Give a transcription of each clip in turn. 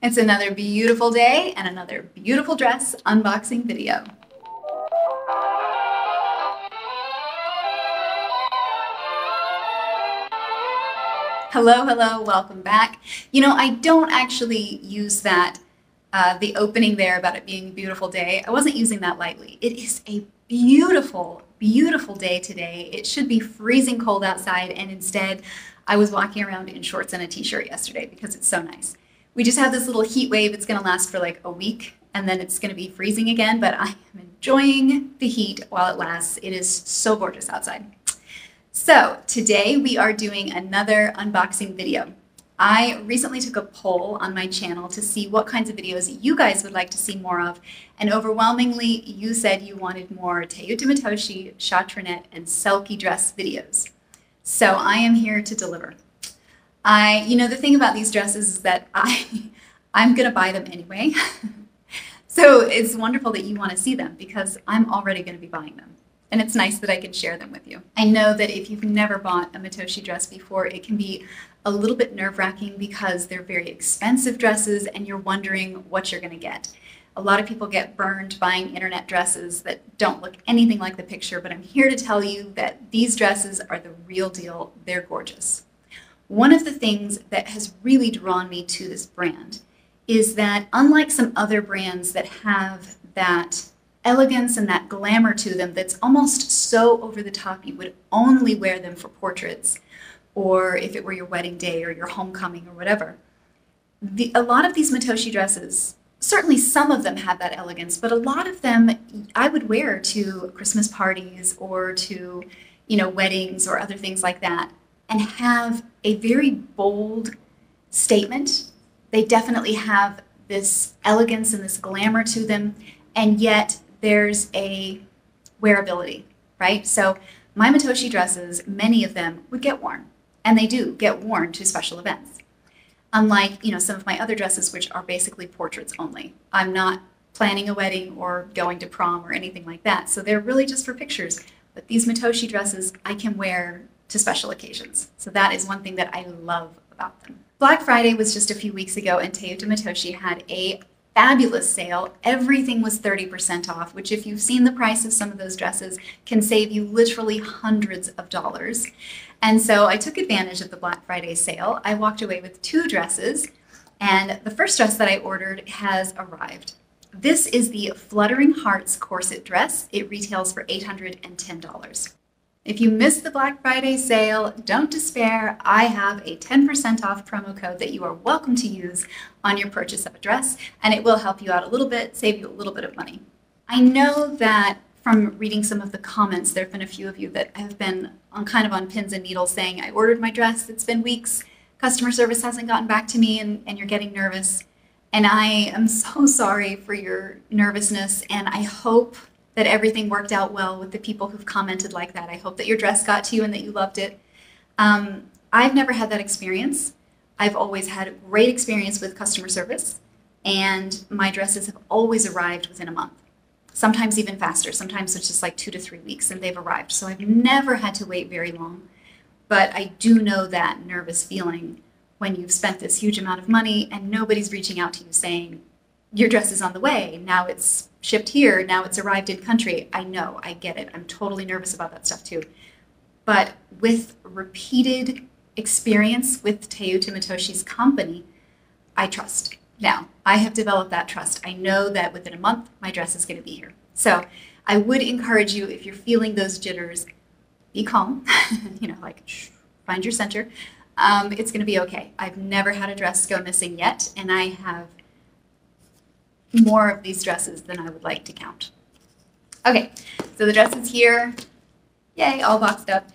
It's another beautiful day and another beautiful dress unboxing video. Hello, hello, welcome back. You know, I don't actually use that, uh, the opening there about it being a beautiful day. I wasn't using that lightly. It is a beautiful, beautiful day today. It should be freezing cold outside, and instead, I was walking around in shorts and a t shirt yesterday because it's so nice we just have this little heat wave. It's going to last for like a week and then it's going to be freezing again, but I am enjoying the heat while it lasts. It is so gorgeous outside. So today we are doing another unboxing video. I recently took a poll on my channel to see what kinds of videos you guys would like to see more of, and overwhelmingly you said you wanted more Teuta Matoshi, Chotronette, and Selkie dress videos. So I am here to deliver. I, you know, the thing about these dresses is that I, I'm going to buy them anyway. so it's wonderful that you want to see them because I'm already going to be buying them. And it's nice that I can share them with you. I know that if you've never bought a Matoshi dress before, it can be a little bit nerve wracking because they're very expensive dresses and you're wondering what you're going to get. A lot of people get burned buying internet dresses that don't look anything like the picture, but I'm here to tell you that these dresses are the real deal. They're gorgeous. One of the things that has really drawn me to this brand is that unlike some other brands that have that elegance and that glamour to them that's almost so over the top you would only wear them for portraits or if it were your wedding day or your homecoming or whatever. The, a lot of these Matoshi dresses, certainly some of them have that elegance, but a lot of them I would wear to Christmas parties or to, you know, weddings or other things like that and have a very bold statement. They definitely have this elegance and this glamour to them, and yet there's a wearability, right? So my Matoshi dresses, many of them would get worn, and they do get worn to special events. Unlike, you know, some of my other dresses, which are basically portraits only. I'm not planning a wedding or going to prom or anything like that. So they're really just for pictures. But these Matoshi dresses I can wear to special occasions. So that is one thing that I love about them. Black Friday was just a few weeks ago and Teuta Matoshi had a fabulous sale. Everything was 30% off, which if you've seen the price of some of those dresses can save you literally hundreds of dollars. And so I took advantage of the Black Friday sale. I walked away with two dresses and the first dress that I ordered has arrived. This is the Fluttering Hearts corset dress. It retails for $810. If you missed the Black Friday sale, don't despair. I have a 10% off promo code that you are welcome to use on your purchase of a dress, and it will help you out a little bit, save you a little bit of money. I know that from reading some of the comments, there have been a few of you that have been on kind of on pins and needles saying, I ordered my dress, it's been weeks, customer service hasn't gotten back to me, and, and you're getting nervous. And I am so sorry for your nervousness, and I hope that everything worked out well with the people who've commented like that. I hope that your dress got to you and that you loved it. Um, I've never had that experience. I've always had a great experience with customer service, and my dresses have always arrived within a month. Sometimes even faster. Sometimes it's just like two to three weeks and they've arrived. So I've never had to wait very long. But I do know that nervous feeling when you've spent this huge amount of money and nobody's reaching out to you saying, your dress is on the way. Now it's shipped here. Now it's arrived in country. I know, I get it. I'm totally nervous about that stuff too. But with repeated experience with Teuta Matoshi's company, I trust. Now, I have developed that trust. I know that within a month, my dress is going to be here. So I would encourage you, if you're feeling those jitters, be calm, you know, like shh, find your center. Um, it's going to be okay. I've never had a dress go missing yet, and I have more of these dresses than I would like to count. Okay, so the dress is here. Yay, all boxed up.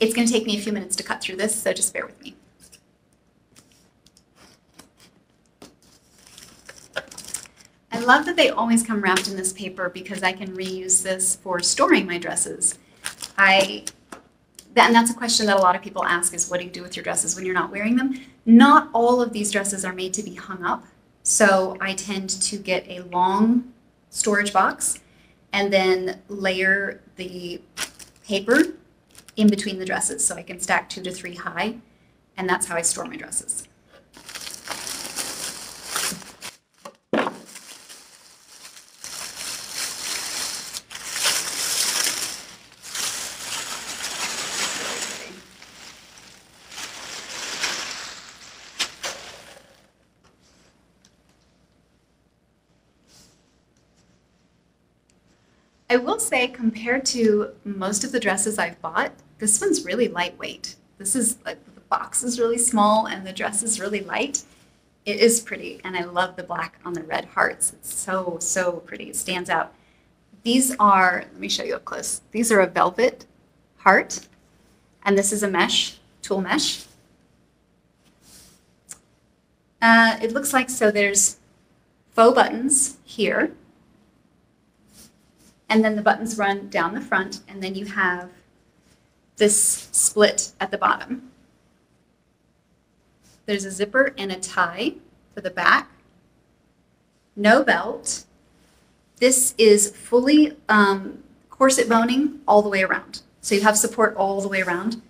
It's going to take me a few minutes to cut through this, so just bear with me. I love that they always come wrapped in this paper because I can reuse this for storing my dresses. I, and that's a question that a lot of people ask is what do you do with your dresses when you're not wearing them? Not all of these dresses are made to be hung up. So I tend to get a long storage box and then layer the paper in between the dresses so I can stack two to three high and that's how I store my dresses. I will say, compared to most of the dresses I've bought, this one's really lightweight. This is like the box is really small and the dress is really light. It is pretty, and I love the black on the red hearts. It's so, so pretty. It stands out. These are, let me show you up close. These are a velvet heart, and this is a mesh, tulle mesh. Uh, it looks like so there's faux buttons here, and then the buttons run down the front, and then you have this split at the bottom. There's a zipper and a tie for the back. No belt. This is fully um, corset boning all the way around. So you have support all the way around.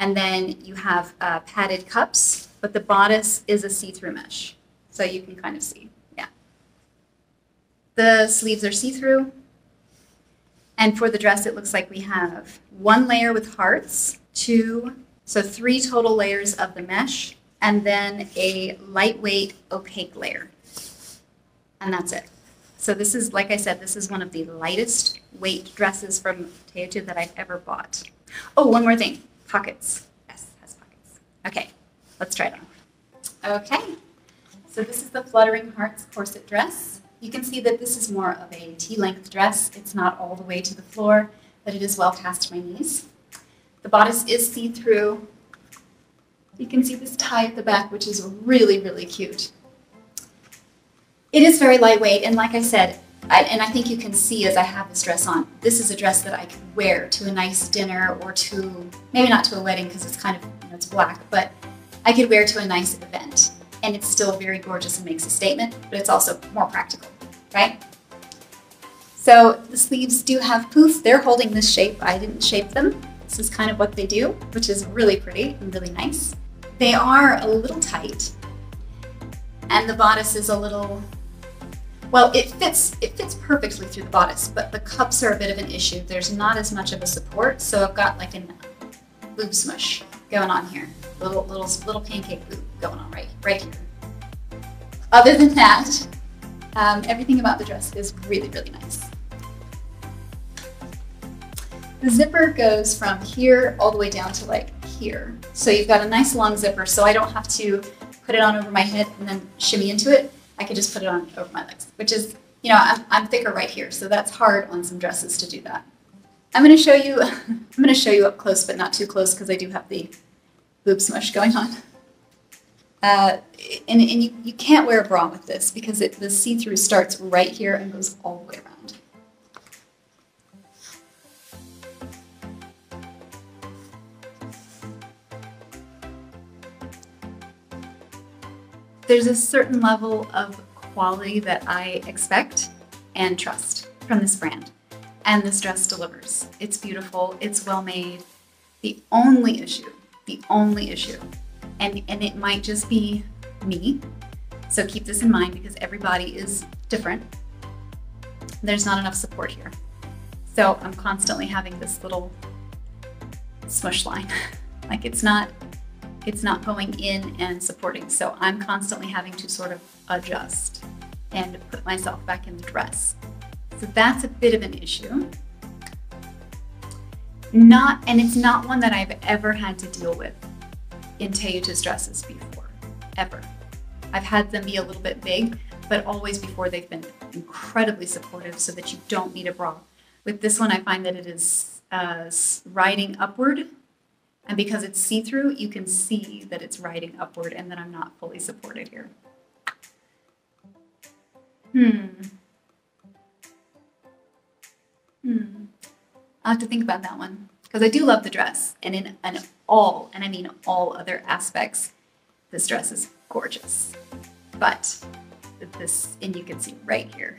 And then you have uh, padded cups, but the bodice is a see-through mesh. So you can kind of see, yeah. The sleeves are see-through. And for the dress, it looks like we have one layer with hearts, two, so three total layers of the mesh, and then a lightweight opaque layer. And that's it. So this is, like I said, this is one of the lightest weight dresses from Teuta that I've ever bought. Oh, one more thing, pockets. Yes, has pockets. Okay, let's try it on. Okay, so this is the Fluttering Hearts corset dress. You can see that this is more of a T-length dress. It's not all the way to the floor, but it is well past my knees. The bodice is see-through you can see this tie at the back, which is really, really cute. It is very lightweight, and like I said, I, and I think you can see as I have this dress on, this is a dress that I could wear to a nice dinner or to, maybe not to a wedding because it's kind of, you know, it's black, but I could wear to a nice event. And it's still very gorgeous and makes a statement, but it's also more practical, right? So the sleeves do have poof. They're holding this shape. I didn't shape them. This is kind of what they do, which is really pretty and really nice. They are a little tight and the bodice is a little, well, it fits, it fits perfectly through the bodice, but the cups are a bit of an issue. There's not as much of a support, so I've got like a boob smush going on here. Little, little, little pancake boob going on right, right here. Other than that, um, everything about the dress is really, really nice. The zipper goes from here all the way down to like here. So you've got a nice long zipper, so I don't have to put it on over my head and then shimmy into it. I can just put it on over my legs, which is, you know, I'm, I'm thicker right here, so that's hard on some dresses to do that. I'm going to show you, I'm going to show you up close, but not too close because I do have the boob smush going on. Uh, and, and you, you can't wear a bra with this because it, the see-through starts right here and goes all the way around. there's a certain level of quality that I expect and trust from this brand. And this dress delivers. It's beautiful, it's well made. The only issue, the only issue, and, and it might just be me, so keep this in mind because everybody is different. There's not enough support here. So I'm constantly having this little smush line. like it's not it's not going in and supporting. So I'm constantly having to sort of adjust and put myself back in the dress. So that's a bit of an issue. Not, and it's not one that I've ever had to deal with in Teuta's dresses before, ever. I've had them be a little bit big, but always before they've been incredibly supportive so that you don't need a bra. With this one, I find that it is uh, riding upward and because it's see-through, you can see that it's riding upward and that I'm not fully supported here. Hmm. Hmm. I'll have to think about that one because I do love the dress and in, in all, and I mean all other aspects, this dress is gorgeous. But this, and you can see right here,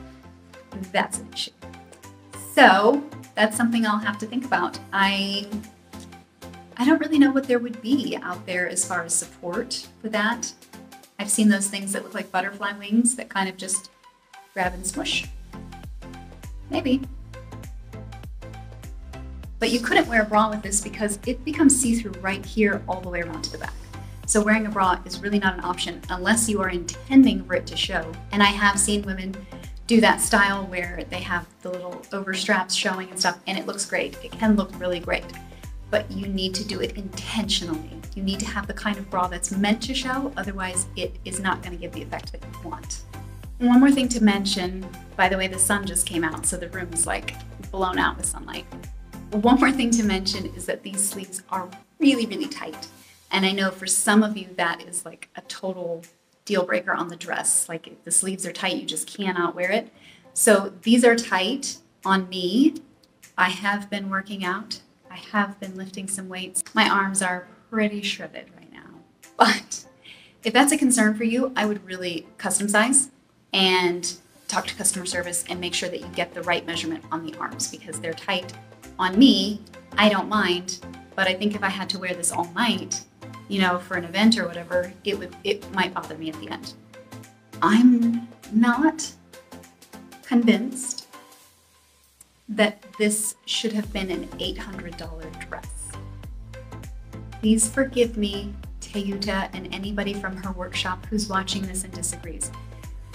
that's an issue. So that's something I'll have to think about. I I don't really know what there would be out there as far as support for that. I've seen those things that look like butterfly wings that kind of just grab and smush. Maybe. But you couldn't wear a bra with this because it becomes see-through right here all the way around to the back. So wearing a bra is really not an option unless you are intending for it to show. And I have seen women do that style where they have the little overstraps showing and stuff, and it looks great. It can look really great, but you need to do it intentionally. You need to have the kind of bra that's meant to show, otherwise it is not gonna give the effect that you want. One more thing to mention, by the way, the sun just came out, so the room is like blown out with sunlight. One more thing to mention is that these sleeves are really, really tight. And I know for some of you that is like a total deal breaker on the dress. Like if the sleeves are tight, you just cannot wear it. So these are tight on me. I have been working out. I have been lifting some weights. My arms are pretty shredded right now. But if that's a concern for you, I would really custom size and talk to customer service and make sure that you get the right measurement on the arms because they're tight on me. I don't mind, but I think if I had to wear this all night, you know, for an event or whatever, it would it might bother me at the end. I'm not convinced that this should have been an $800 dress. Please forgive me, Teuta, and anybody from her workshop who's watching this and disagrees.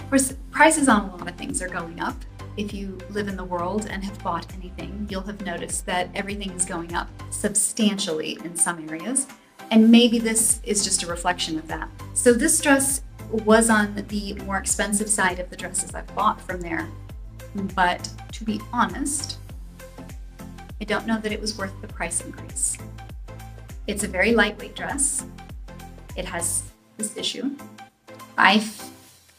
Of course, prices on a lot of things are going up. If you live in the world and have bought anything, you'll have noticed that everything is going up substantially in some areas. And maybe this is just a reflection of that. So this dress was on the more expensive side of the dresses I've bought from there. But to be honest, I don't know that it was worth the price increase. It's a very lightweight dress. It has this issue. I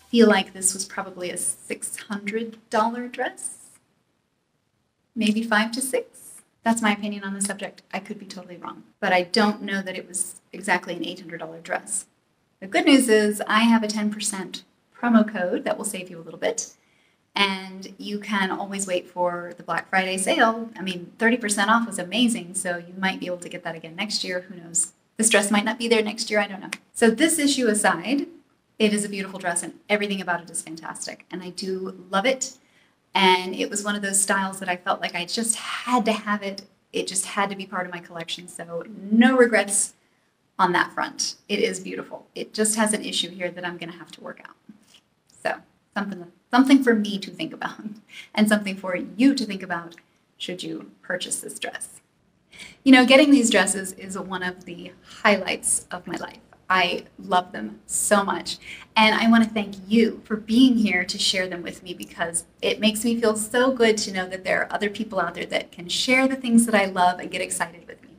feel like this was probably a $600 dress, maybe five to six. That's my opinion on the subject. I could be totally wrong, but I don't know that it was exactly an $800 dress. The good news is I have a 10% promo code that will save you a little bit. And you can always wait for the Black Friday sale. I mean, 30% off was amazing, so you might be able to get that again next year. Who knows? This dress might not be there next year. I don't know. So, this issue aside, it is a beautiful dress and everything about it is fantastic. And I do love it. And it was one of those styles that I felt like I just had to have it. It just had to be part of my collection. So no regrets on that front. It is beautiful. It just has an issue here that I'm going to have to work out. So something, something for me to think about and something for you to think about should you purchase this dress. You know, getting these dresses is one of the highlights of my life. I love them so much. And I want to thank you for being here to share them with me because it makes me feel so good to know that there are other people out there that can share the things that I love and get excited with me.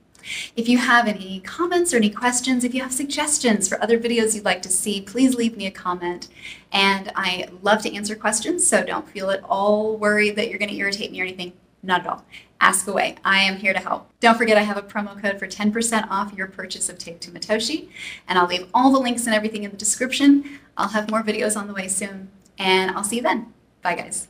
If you have any comments or any questions, if you have suggestions for other videos you'd like to see, please leave me a comment. And I love to answer questions, so don't feel at all worried that you're going to irritate me or anything. Not at all. Ask away. I am here to help. Don't forget I have a promo code for 10% off your purchase of Teuta Matoshi, and I'll leave all the links and everything in the description. I'll have more videos on the way soon, and I'll see you then. Bye, guys.